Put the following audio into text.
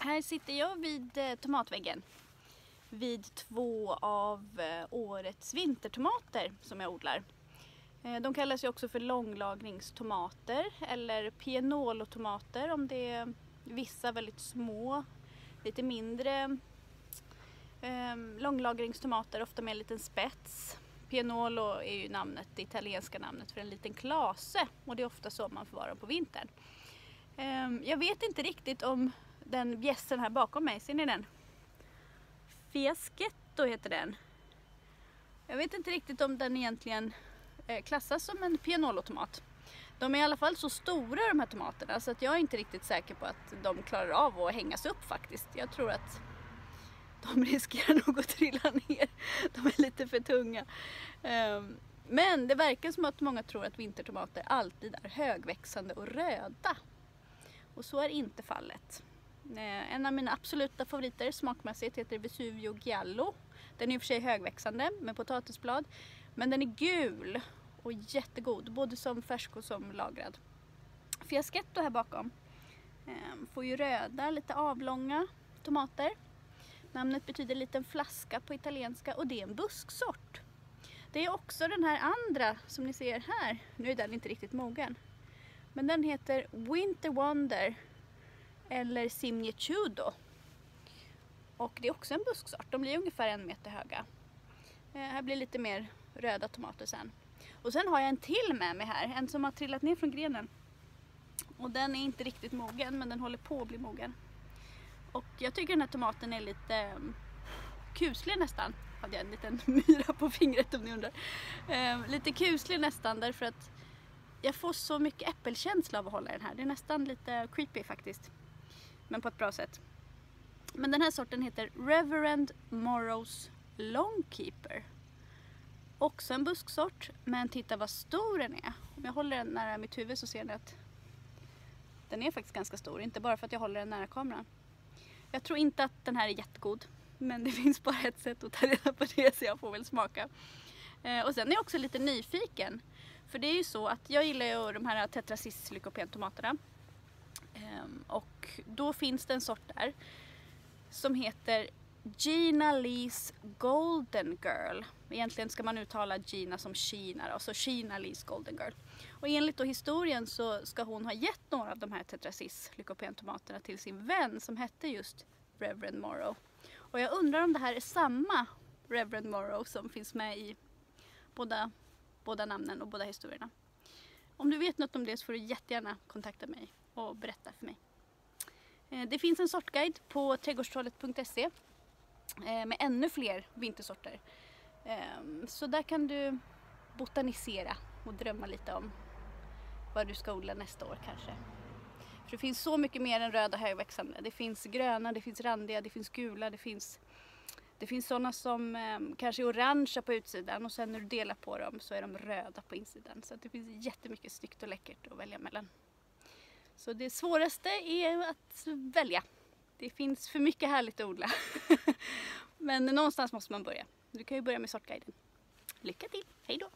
Här sitter jag vid eh, tomatväggen. Vid två av eh, årets vintertomater som jag odlar. Eh, de kallas ju också för långlagringstomater eller pianolotomater om det är vissa väldigt små, lite mindre ehm, långlagringstomater, ofta med en liten spets. Pianolo är ju namnet, det italienska namnet för en liten klase och det är ofta så man förvarar på vintern. Ehm, jag vet inte riktigt om den bjässen här bakom mig, ser ni den? Fiaschetto heter den. Jag vet inte riktigt om den egentligen eh, klassas som en pianolotomat. De är i alla fall så stora de här tomaterna så att jag är inte riktigt säker på att de klarar av att hängas upp faktiskt. Jag tror att de riskerar nog att trilla ner. De är lite för tunga. Ehm, men det verkar som att många tror att vintertomater alltid är högväxande och röda. Och så är inte fallet. Eh, en av mina absoluta favoriter smakmässigt heter Vesuvio Giallo. Den är i och för sig högväxande med potatisblad. Men den är gul och jättegod, både som färsk och som lagrad. Fiaschetto här bakom ehm, får ju röda, lite avlånga tomater. Namnet betyder liten flaska på italienska och det är en busksort. Det är också den här andra som ni ser här. Nu är den inte riktigt mogen. Men den heter Winter Wonder eller Simiechudo. Och det är också en busksort. De blir ungefär en meter höga. Eh, här blir lite mer röda tomater sen. Och sen har jag en till med mig här. En som har trillat ner från grenen. Och den är inte riktigt mogen men den håller på att bli mogen. Och jag tycker den här tomaten är lite ehm, kuslig nästan. Hade jag en liten myra på fingret om ni undrar. Eh, lite kuslig nästan därför att jag får så mycket äppelkänsla av att hålla den här. Det är nästan lite creepy faktiskt men på ett bra sätt. Men den här sorten heter Reverend Morrows Longkeeper. Också en busksort, men titta vad stor den är. Om jag håller den nära mitt huvud så ser ni att den är faktiskt ganska stor, inte bara för att jag håller den nära kameran. Jag tror inte att den här är jättegod, men det finns bara ett sätt att ta reda på det så jag får väl smaka. Eh, och sen är jag också lite nyfiken. För det är ju så att jag gillar ju de här Tetrasis lykopentomaterna. Och då finns det en sort där som heter Gina Lees Golden Girl. Egentligen ska man uttala Gina som Kina då, så Gina Lees Golden Girl. Och enligt då historien så ska hon ha gett några av de här Tetrasis lykopentomaterna till sin vän som hette just Reverend Morrow. Och jag undrar om det här är samma Reverend Morrow som finns med i båda, båda namnen och båda historierna. Om du vet något om det så får du jättegärna kontakta mig och berätta för mig. Eh, det finns en sortguide på trädgårdstrollet.se eh, med ännu fler vintersorter. Ehm, så där kan du botanisera och drömma lite om vad du ska odla nästa år kanske. För det finns så mycket mer än röda högväxande. Det finns gröna, det finns randiga, det finns gula, det finns det finns sådana som eh, kanske är orangea på utsidan och sen när du delar på dem så är de röda på insidan. Så det finns jättemycket snyggt och läckert att välja mellan. Så det svåraste är att välja. Det finns för mycket härligt att odla. Men någonstans måste man börja. Du kan ju börja med sortguiden. Lycka till, hej då!